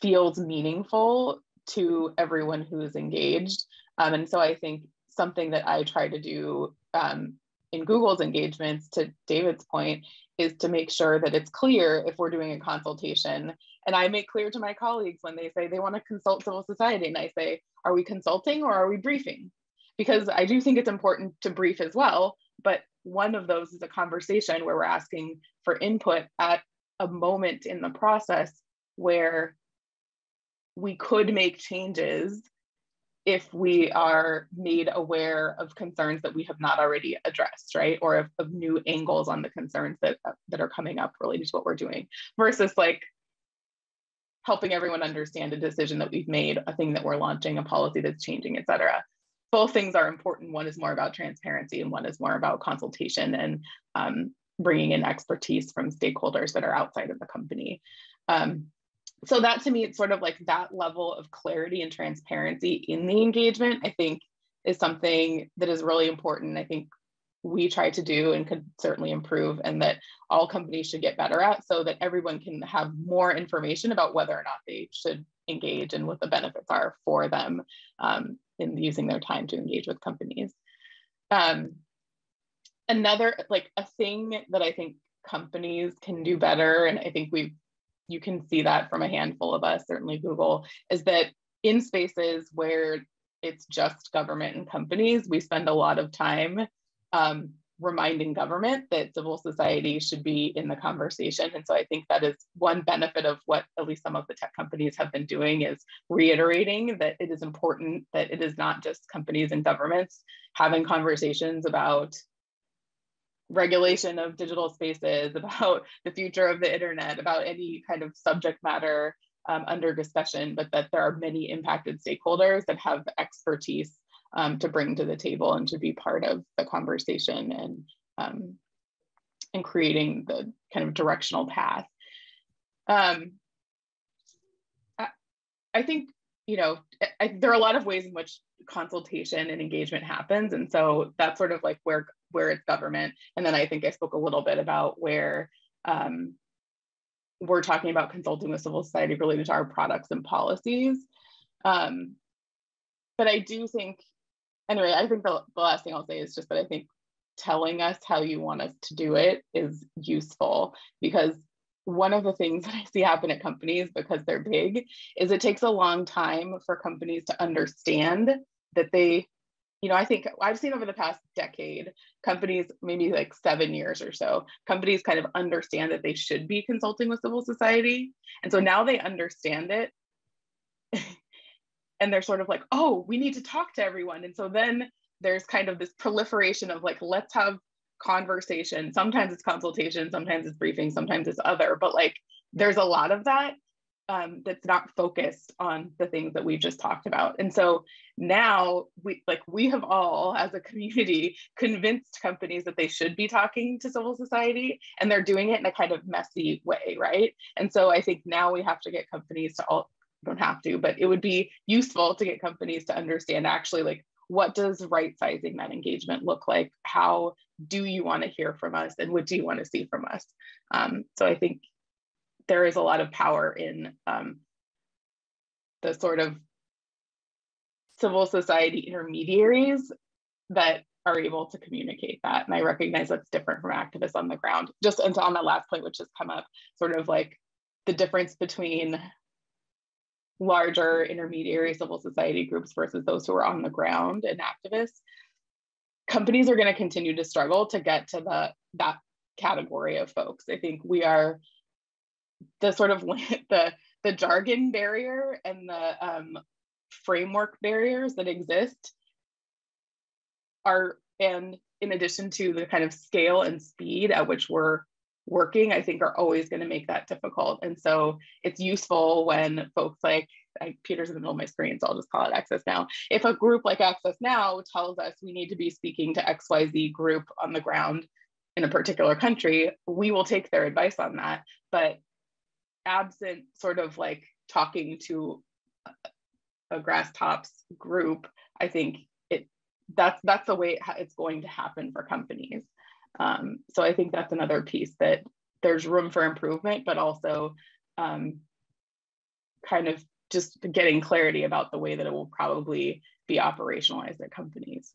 feels meaningful to everyone who's engaged. Um, and so I think something that I try to do um, in Google's engagements, to David's point, is to make sure that it's clear if we're doing a consultation. And I make clear to my colleagues when they say they want to consult civil society, and I say, are we consulting or are we briefing? Because I do think it's important to brief as well. But one of those is a conversation where we're asking for input at a moment in the process where we could make changes if we are made aware of concerns that we have not already addressed, right? Or of, of new angles on the concerns that, that are coming up related to what we're doing versus like helping everyone understand a decision that we've made, a thing that we're launching, a policy that's changing, et cetera both things are important. One is more about transparency and one is more about consultation and um, bringing in expertise from stakeholders that are outside of the company. Um, so that to me, it's sort of like that level of clarity and transparency in the engagement, I think is something that is really important. I think we try to do and could certainly improve and that all companies should get better at so that everyone can have more information about whether or not they should engage and what the benefits are for them um, in using their time to engage with companies. Um, another, like a thing that I think companies can do better, and I think we you can see that from a handful of us, certainly Google, is that in spaces where it's just government and companies, we spend a lot of time um, reminding government that civil society should be in the conversation. And so I think that is one benefit of what at least some of the tech companies have been doing is reiterating that it is important that it is not just companies and governments having conversations about regulation of digital spaces, (laughs) about the future of the internet, about any kind of subject matter um, under discussion, but that there are many impacted stakeholders that have expertise um, to bring to the table and to be part of the conversation and um, and creating the kind of directional path. Um, I, I think you know I, there are a lot of ways in which consultation and engagement happens, and so that's sort of like where where it's government. And then I think I spoke a little bit about where um, we're talking about consulting with civil society related to our products and policies. Um, but I do think anyway, I think the, the last thing I'll say is just that I think telling us how you want us to do it is useful because one of the things (laughs) that I see happen at companies because they're big is it takes a long time for companies to understand that they you know, I think I've seen over the past decade, companies, maybe like seven years or so, companies kind of understand that they should be consulting with civil society. And so now they understand it. (laughs) and they're sort of like, oh, we need to talk to everyone. And so then there's kind of this proliferation of like, let's have conversation. Sometimes it's consultation, sometimes it's briefing, sometimes it's other, but like there's a lot of that um, that's not focused on the things that we've just talked about. And so now we like we have all as a community (laughs) convinced companies that they should be talking to civil society and they're doing it in a kind of messy way, right? And so I think now we have to get companies to all don't have to, but it would be useful to get companies to understand actually like what does right sizing that engagement look like? How do you want to hear from us and what do you want to see from us? Um, so I think there is a lot of power in um, the sort of civil society intermediaries that are able to communicate that. And I recognize that's different from activists on the ground. Just on that last point, which has come up, sort of like the difference between larger intermediary civil society groups versus those who are on the ground and activists. Companies are going to continue to struggle to get to the that category of folks. I think we are the sort of (laughs) the the jargon barrier and the um, framework barriers that exist are and in addition to the kind of scale and speed at which we're working i think are always going to make that difficult. And so it's useful when folks like I, peter's in the middle of my screen so i'll just call it access now. If a group like access now tells us we need to be speaking to xyz group on the ground in a particular country we will take their advice on that. But absent sort of like talking to a grass tops group, I think it that's that's the way it's going to happen for companies. Um, so I think that's another piece that there's room for improvement, but also um, kind of just getting clarity about the way that it will probably be operationalized at companies.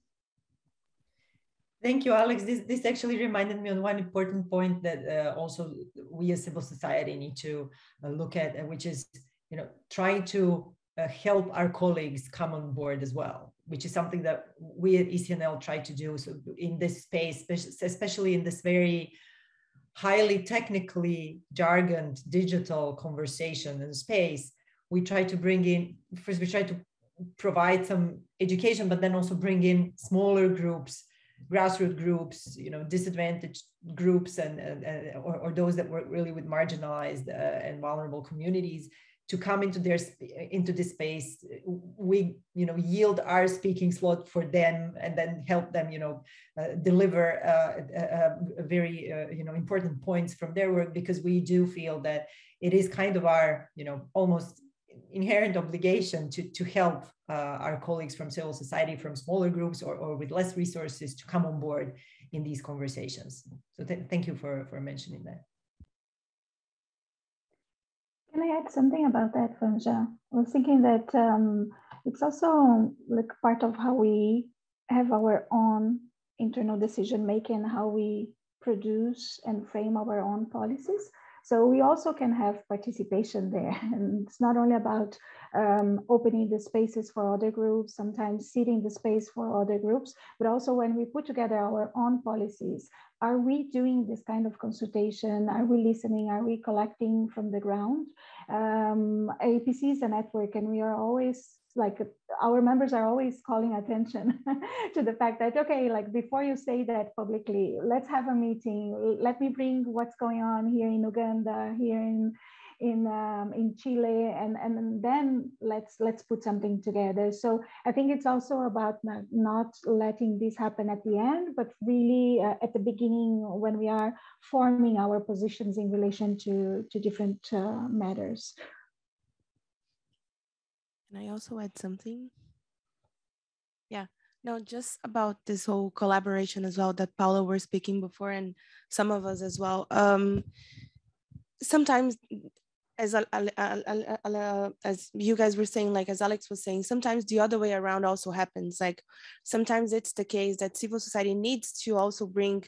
Thank you, Alex. This, this actually reminded me on one important point that uh, also we as civil society need to uh, look at, uh, which is, you know, trying to uh, help our colleagues come on board as well, which is something that we at ECNL try to do. So in this space, especially in this very highly technically jargoned digital conversation and space, we try to bring in, first we try to provide some education, but then also bring in smaller groups grassroots groups, you know, disadvantaged groups and, and, and or, or, those that work really with marginalized uh, and vulnerable communities to come into their into this space we you know yield our speaking slot for them and then help them you know uh, deliver uh, very uh, you know important points from their work because we do feel that it is kind of our you know almost inherent obligation to, to help uh, our colleagues from civil society, from smaller groups or, or with less resources to come on board in these conversations. So th thank you for, for mentioning that. Can I add something about that, Vanja? I was thinking that um, it's also like part of how we have our own internal decision making, how we produce and frame our own policies. So we also can have participation there. (laughs) And it's not only about um, opening the spaces for other groups, sometimes seating the space for other groups, but also when we put together our own policies, are we doing this kind of consultation? Are we listening? Are we collecting from the ground? Um, APC is a network and we are always like our members are always calling attention (laughs) to the fact that okay like before you say that publicly let's have a meeting let me bring what's going on here in uganda here in in um, in Chile, and and then let's let's put something together. So I think it's also about not, not letting this happen at the end, but really uh, at the beginning when we are forming our positions in relation to to different uh, matters. Can I also add something? Yeah, no, just about this whole collaboration as well that Paula were speaking before, and some of us as well. Um, sometimes, as as you guys were saying, like as Alex was saying, sometimes the other way around also happens. Like sometimes it's the case that civil society needs to also bring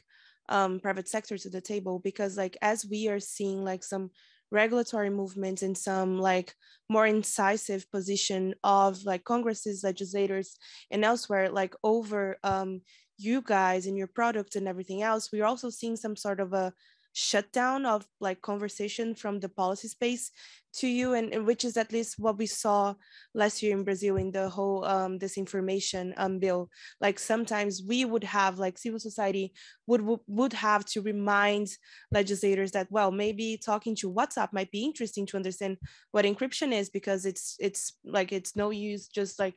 um, private sector to the table because, like, as we are seeing like some regulatory movements and some like more incisive position of like Congress's legislators and elsewhere, like over um, you guys and your product and everything else, we're also seeing some sort of a shutdown of like conversation from the policy space to you and, which is at least what we saw last year in brazil in the whole um, disinformation um, bill. Like sometimes we would have like civil society would would have to remind legislators that well maybe talking to whatsapp might be interesting to understand what encryption is because it's it's like it's no use just like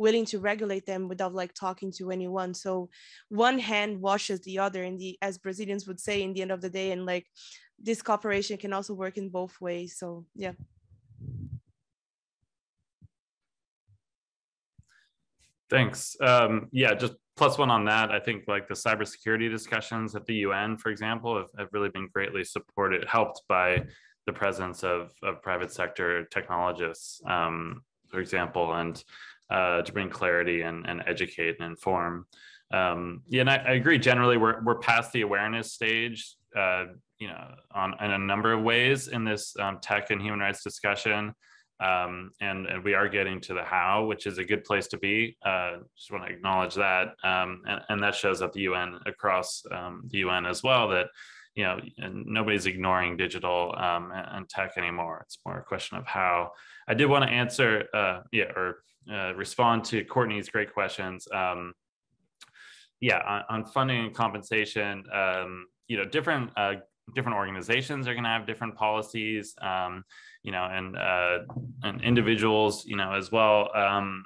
willing to regulate them without like talking to anyone. So one hand washes the other and the as brazilians would say in the end of the day and like this cooperation can also work in both ways so yeah thanks um, yeah just plus one on that i think like the cybersecurity discussions at the un for example have, have really been greatly supported helped by the presence of, of private sector technologists um, for example and uh, to bring clarity and, and educate and inform. Um, yeah, and I, I, agree. Generally, we're we're past the awareness stage. Uh, you know, on in a number of ways in this um, tech and human rights discussion, um, and and we are getting to the how, which is a good place to be. Uh, just want to acknowledge that, um, and, and that shows up the UN across um, the UN as well that you know nobody's ignoring digital um, and, and, tech anymore. It's more a question of how. I did want to answer, uh, yeah, or uh, respond to Courtney's great questions. Um, yeah, on, on, funding and compensation, you know, different uh, different organizations are going to have different policies, um, you know, and uh, and individuals, you know, as well. Um,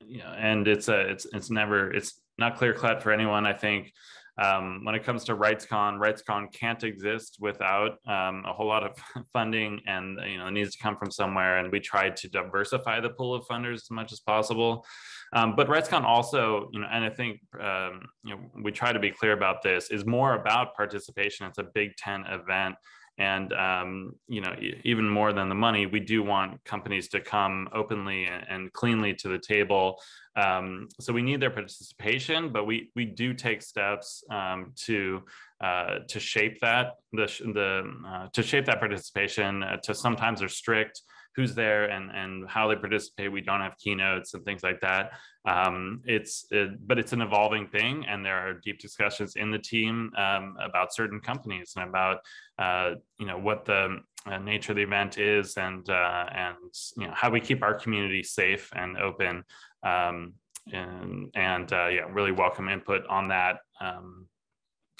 you know, and it's a it's it's never it's not clear cut for anyone. I think um, when it comes to RightsCon, RightsCon can't exist without um, a whole lot of (laughs) funding, and you know it needs to come from somewhere. And we tried to diversify the pool of funders as much as possible. Um, but RightsCon also, you know, and I think um, you know we try to be clear about this is more about participation. It's a big tent event and um, you know even more than the money we do want companies to come openly and cleanly to the table. Um, so we need their participation but we we do take steps um, to uh, to shape that the, the uh, to shape that participation uh, to sometimes restrict who's there and and how they participate. We don't have keynotes and things like that. Um, it's it, but it's an evolving thing, and there are deep discussions in the team um, about certain companies and about uh, you know what the uh, nature of the event is and uh, and you know how we keep our community safe and open. Um, and and uh, yeah, really welcome input on that um,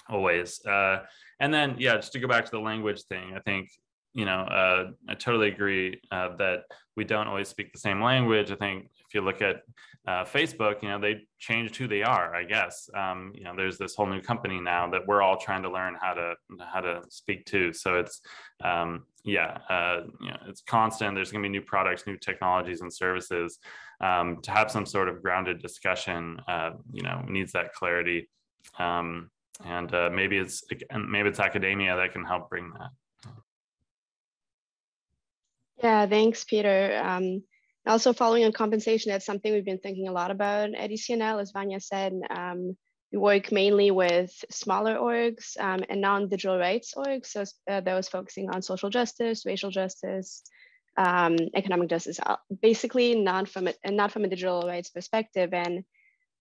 always. Uh, and then yeah, just to go back to the language thing, I think you know, uh, I totally agree uh, that we don't always speak the same language. I think if you look at uh, Facebook, you know, they changed who they are. I guess um, you know, there's this whole new company now that we're all trying to learn how to how to speak to. So it's um, yeah, uh, you know, it's constant. There's going to be new products, new technologies, and services. Um, to have some sort of grounded discussion, uh, you know, needs that clarity. Um, and uh, maybe it's maybe it's academia that can help bring that. Yeah, thanks, Peter. Um, also following on compensation, that's something we've been thinking a lot about at ECNL, as Vanja said. Um, we work mainly with smaller orgs um, and non-digital rights orgs, so uh, those focusing on social justice, racial justice, um, economic justice, uh, basically not from a, not from a digital rights perspective. And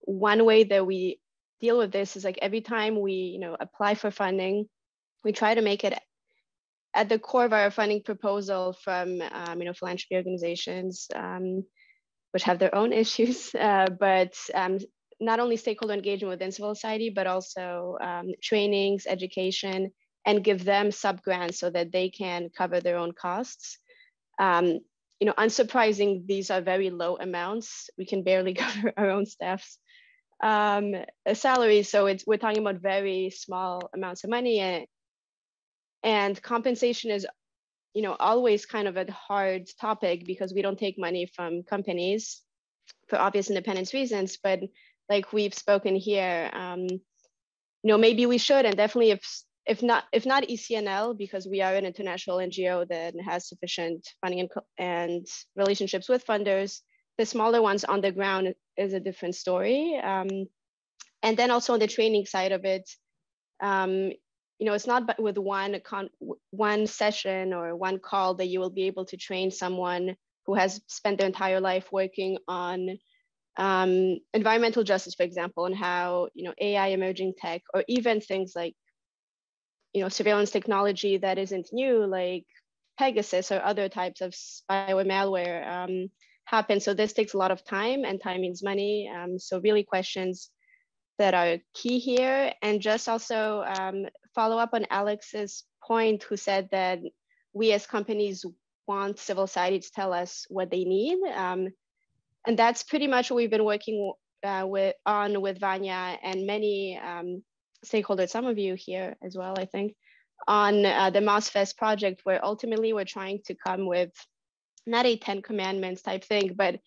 one way that we deal with this is like every time we you know apply for funding, we try to make it at the core of our funding proposal from um, you know philanthropy organizations, um, which have their own (laughs) issues, uh, but um, not only stakeholder engagement within civil society, but also um, trainings, education, and give them sub grants so that they can cover their own costs. Um, you know, unsurprising, these are very low amounts. We can barely (laughs) cover our own staff's um, salaries. So it's, we're talking about very small amounts of money. And, and compensation is you know always kind of a hard topic because we don't take money from companies for obvious independence reasons. But like we've spoken here um, you know maybe we should and definitely if if not if not ecnl because we are an international ngo that has sufficient funding and, and relationships with funders the smaller ones on the ground is a different story. Um, and then also on the training side of it um, you know, it's not with one con one session or one call that you will be able to train someone who has spent their entire life working on um, environmental justice, for example, and how you know AI, emerging tech, or even things like you know surveillance technology that isn't new, like Pegasus or other types of spyware malware um, happen. So this takes a lot of time, and time means money. Um, so really questions that are key here, and just also um, follow up on Alex's point, who said that we as companies want civil society to tell us what they need. Um, and that's pretty much what we've been working uh, with on with Vanja and many um, stakeholders, some of you here as well, I think, on uh, the MozFest project, where ultimately we're trying to come with not a 10 commandments type thing, but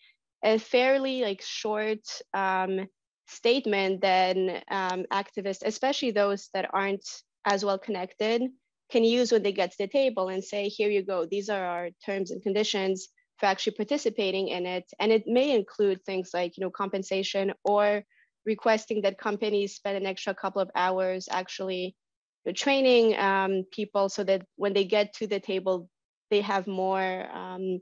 a fairly like short um, statement that um, activists, especially those that aren't as well connected, can use when they get to the table and say, here you go, these are our terms and conditions for actually participating in it. And it may include things like, you know, compensation or requesting that companies spend an extra couple of hours actually training um, people so that when they get to the table, they have more um,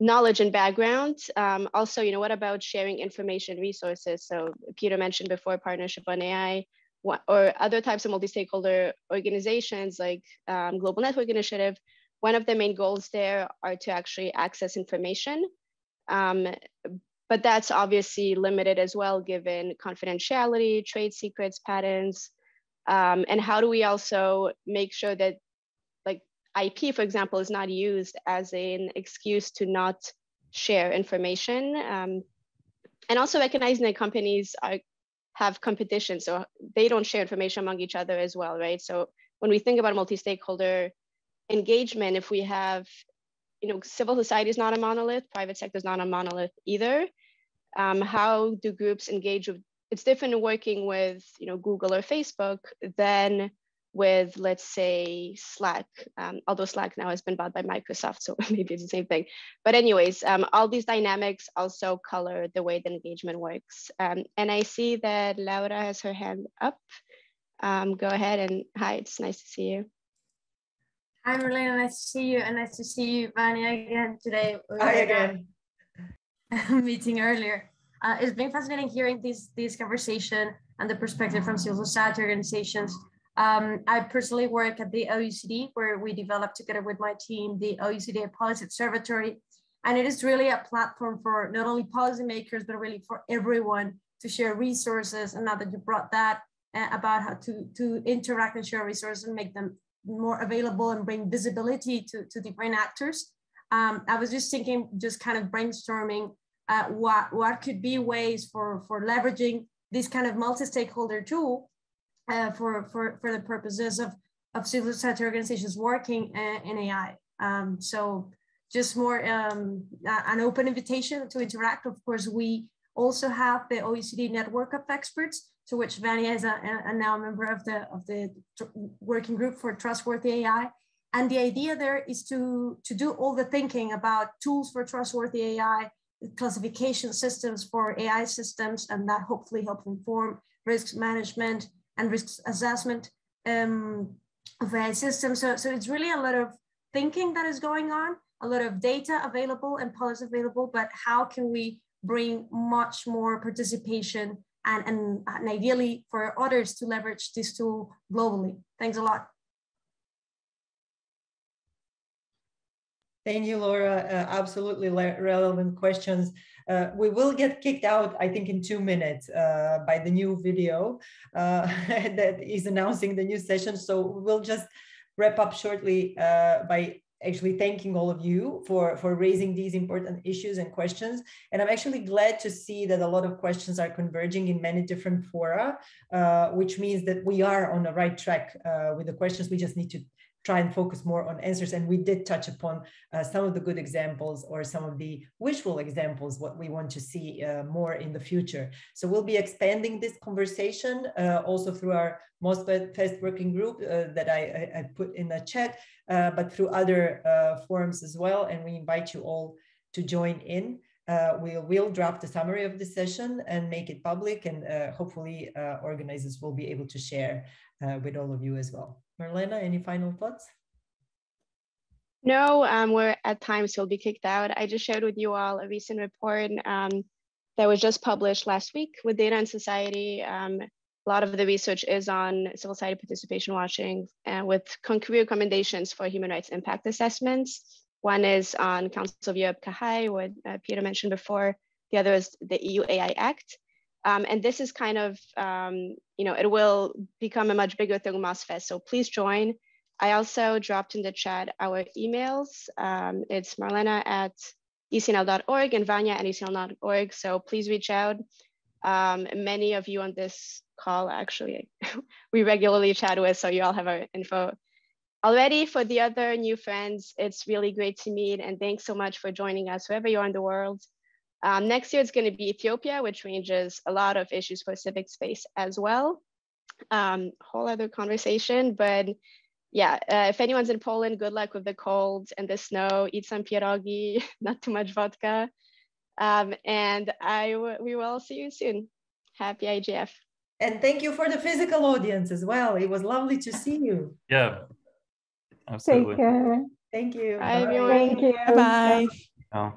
knowledge and background. Um, also, you know, what about sharing information resources? So Peter mentioned before partnership on AI or other types of multi-stakeholder organizations like um, Global Network Initiative one of the main goals there are to actually access information. Um, but that's obviously limited as well, given confidentiality, trade secrets, patents, um, and how do we also make sure that IP, for example, is not used as an excuse to not share information. Um, and also recognizing that companies are, have competition, so they don't share information among each other as well, right? So when we think about multi-stakeholder engagement if we have you know civil society is not a monolith private sector is not a monolith either um, how do groups engage with it's different working with you know google or facebook than with let's say slack um, although slack now has been bought by microsoft so (laughs) maybe it's the same thing but anyways um, all these dynamics also color the way the engagement works um, and i see that laura has her hand up um, go ahead and hi it's nice to see you Hi, Marlena. Nice to see you, and nice to see you, Vanja, again today. Hi again. (laughs) meeting earlier. Uh, it's been fascinating hearing this this conversation and the perspective from civil society organizations. Um, I personally work at the OECD, where we developed together with my team the OECD Policy Observatory, and it is really a platform for not only policymakers but really for everyone to share resources. And now that you brought that uh, about how to to interact and share resources and make them more available and bring visibility to, to different actors. Um, I was just thinking, just kind of brainstorming uh, what, what could be ways for, for leveraging this kind of multi-stakeholder tool uh, for, for, for the purposes of, of civil society organizations working uh, in AI. Um, so just more um, an open invitation to interact. Of course, we also have the OECD network of experts to which Vanja is a, a, now a member of the, of the working group for trustworthy AI. And the idea there is to, to do all the thinking about tools for trustworthy AI, classification systems for AI systems, and that hopefully help inform risk management and risk assessment um, of AI systems. So, so it's really a lot of thinking that is going on, a lot of data available and policy available, but how can we bring much more participation and, and, and ideally for others to leverage this tool globally. Thanks a lot. Thank you, Laura. Uh, absolutely relevant questions. Uh, we will get kicked out, I think, in two minutes uh, by the new video uh, (laughs) that is announcing the new session. So we'll just wrap up shortly uh, by actually thanking all of you for, for raising these important issues and questions. And I'm actually glad to see that a lot of questions are converging in many different fora, uh, which means that we are on the right track uh, with the questions. We just need to try and focus more on answers. And we did touch upon uh, some of the good examples or some of the wishful examples, what we want to see uh, more in the future. So we'll be expanding this conversation uh, also through our MozFest working group uh, that I, I, put in the chat, uh, but through other uh, forums as well. And we invite you all to join in. we will draft the summary of the session and make it public and hopefully organizers will be able to share with all of you as well. Marlena, any final thoughts? No, um, we're at times will be kicked out. I just shared with you all a recent report um, that was just published last week with Data and Society. Um, a lot of the research is on civil society participation washing and with concrete recommendations for human rights impact assessments. One is on Council of Europe CAHAI, what uh, Peter mentioned before. The other is the EU AI Act. Um, and this is kind of, um, you know, it will become a much bigger thing MozFest. So please join. I also dropped in the chat our emails. Um, it's marlena at ecnl.org and vanja at ecnl.org. So please reach out. Um, many of you on this call, actually, (laughs) we regularly chat with, so you all have our info already. For the other new friends, it's really great to meet and thanks so much for joining us wherever you are in the world. Um, next year, it's going to be Ethiopia, which ranges a lot of issues for civic space as well. Um, whole other conversation, but yeah, uh, if anyone's in Poland, good luck with the cold and the snow. Eat some pierogi, (laughs) not too much vodka. Um, and I we will see you soon. Happy IGF. And thank you for the physical audience as well. It was lovely to see you. Yeah, absolutely. Take care. Thank you. Bye, everyone. Thank you. Bye. Oh.